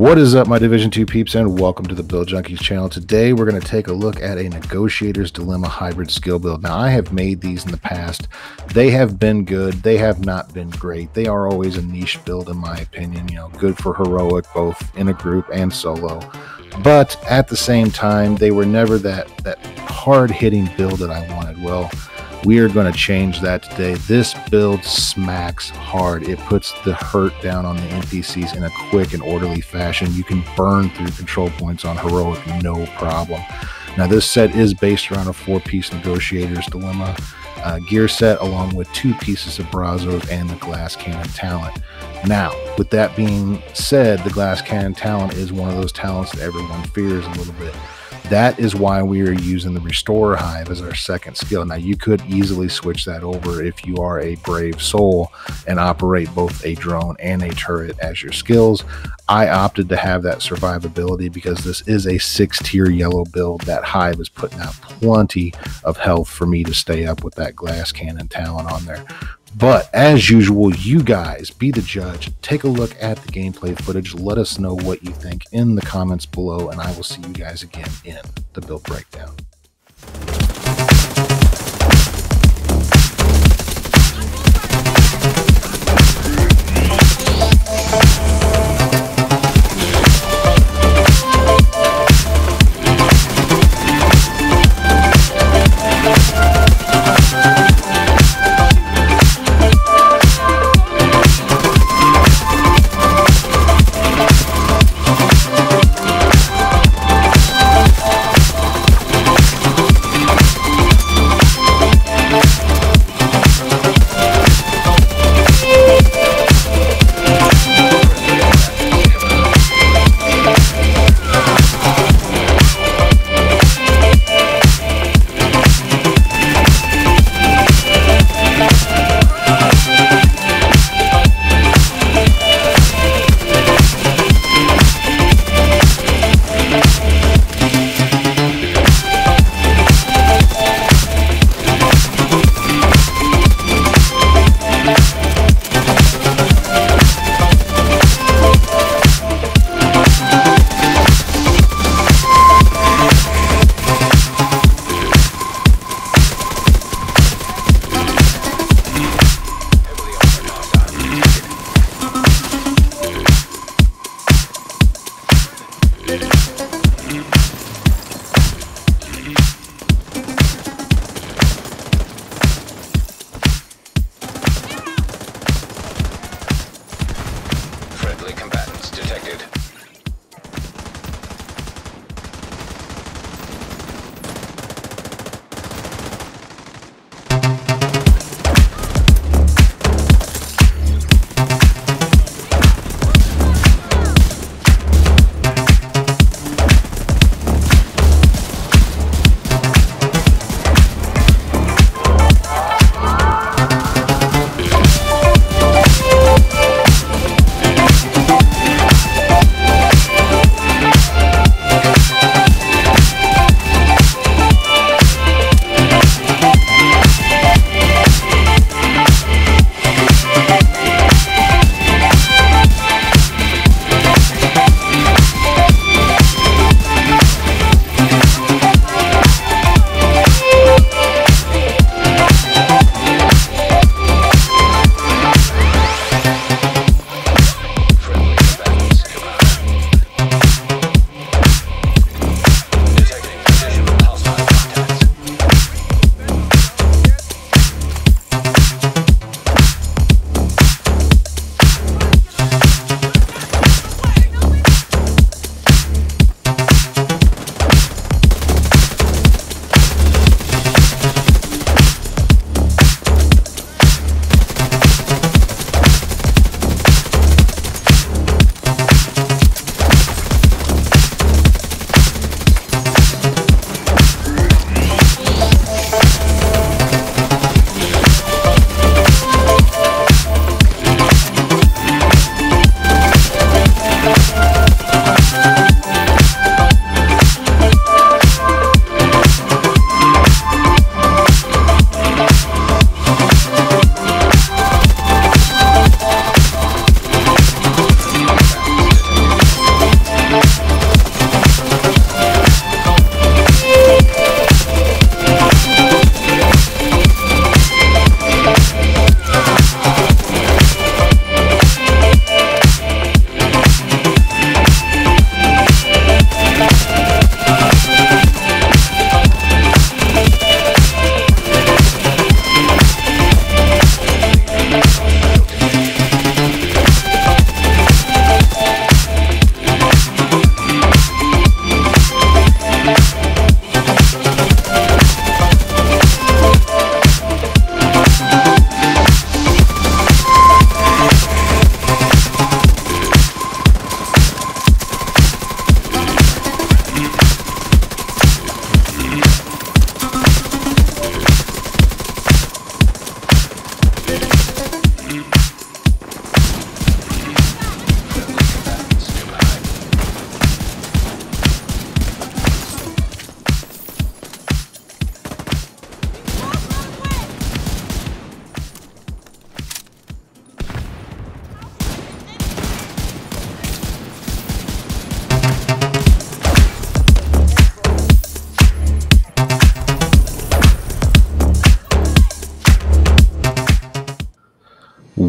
What is up, my Division 2 peeps, and welcome to the Build Junkies channel. Today, we're going to take a look at a Negotiator's Dilemma hybrid skill build. Now, I have made these in the past. They have been good. They have not been great. They are always a niche build, in my opinion. You know, good for heroic, both in a group and solo. But at the same time, they were never that, that hard-hitting build that I wanted. Well, we are going to change that today. This build smacks hard. It puts the hurt down on the NPCs in a quick and orderly fashion. You can burn through control points on heroic, no problem. Now, this set is based around a four piece negotiator's dilemma uh, gear set, along with two pieces of Brazos and the glass cannon talent. Now, with that being said, the glass cannon talent is one of those talents that everyone fears a little bit. That is why we are using the Restorer Hive as our second skill. Now, you could easily switch that over if you are a brave soul and operate both a drone and a turret as your skills. I opted to have that survivability because this is a six tier yellow build. That Hive is putting out plenty of health for me to stay up with that glass cannon talent on there. But as usual, you guys be the judge. Take a look at the gameplay footage. Let us know what you think in the comments below, and I will see you guys again in the build breakdown.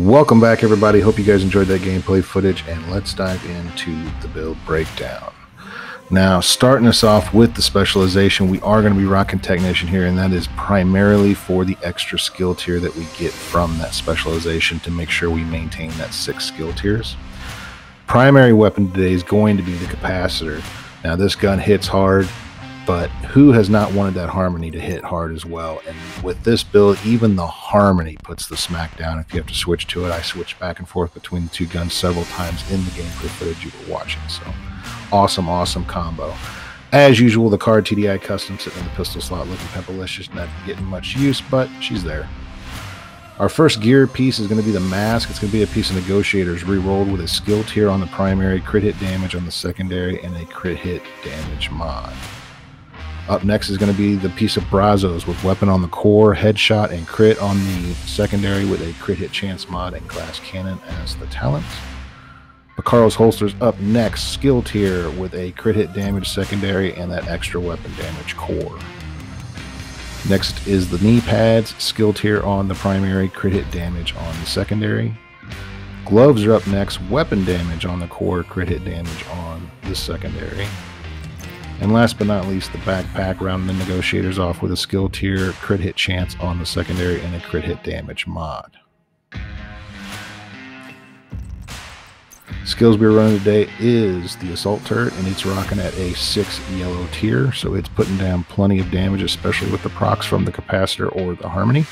Welcome back, everybody. Hope you guys enjoyed that gameplay footage, and let's dive into the build breakdown. Now, starting us off with the specialization, we are going to be rocking Technician here, and that is primarily for the extra skill tier that we get from that specialization to make sure we maintain that six skill tiers. Primary weapon today is going to be the capacitor. Now, this gun hits hard but who has not wanted that harmony to hit hard as well? And with this build, even the harmony puts the smack down if you have to switch to it. I switched back and forth between the two guns several times in the gameplay footage you were watching. So awesome, awesome combo. As usual, the Kard TDI custom sitting in the pistol slot looking pimpalicious, not getting much use, but she's there. Our first gear piece is going to be the mask. It's going to be a piece of negotiators re-rolled with a skill tier on the primary, crit hit damage on the secondary, and a crit hit damage mod. Up next is going to be the piece of Brazos with weapon on the core, headshot, and crit on the secondary with a crit hit chance mod and glass cannon as the talent. Picaro's holsters up next, skill tier with a crit hit damage secondary and that extra weapon damage core. Next is the knee pads, skill tier on the primary, crit hit damage on the secondary. Gloves are up next, weapon damage on the core, crit hit damage on the secondary. And last but not least, the backpack rounding the negotiators off with a skill tier, crit hit chance on the secondary, and a crit hit damage mod. Skills we're running today is the assault turret, and it's rocking at a 6 yellow tier, so it's putting down plenty of damage, especially with the procs from the capacitor or the harmony.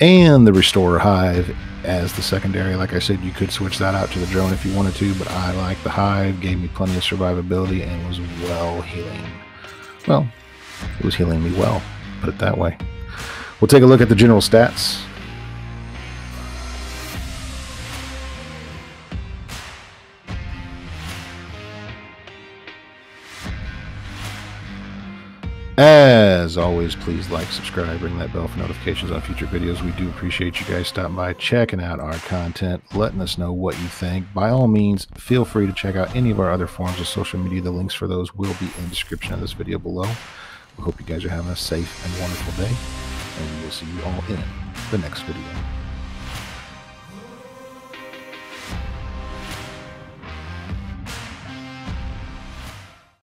And the restorer hive as the secondary. Like I said, you could switch that out to the drone if you wanted to, but I like the hive, gave me plenty of survivability, and was well healing. Well, it was healing me well, put it that way. We'll take a look at the general stats. As always, please like, subscribe, ring that bell for notifications on future videos. We do appreciate you guys stopping by, checking out our content, letting us know what you think. By all means, feel free to check out any of our other forms of social media. The links for those will be in the description of this video below. We hope you guys are having a safe and wonderful day, and we will see you all in the next video.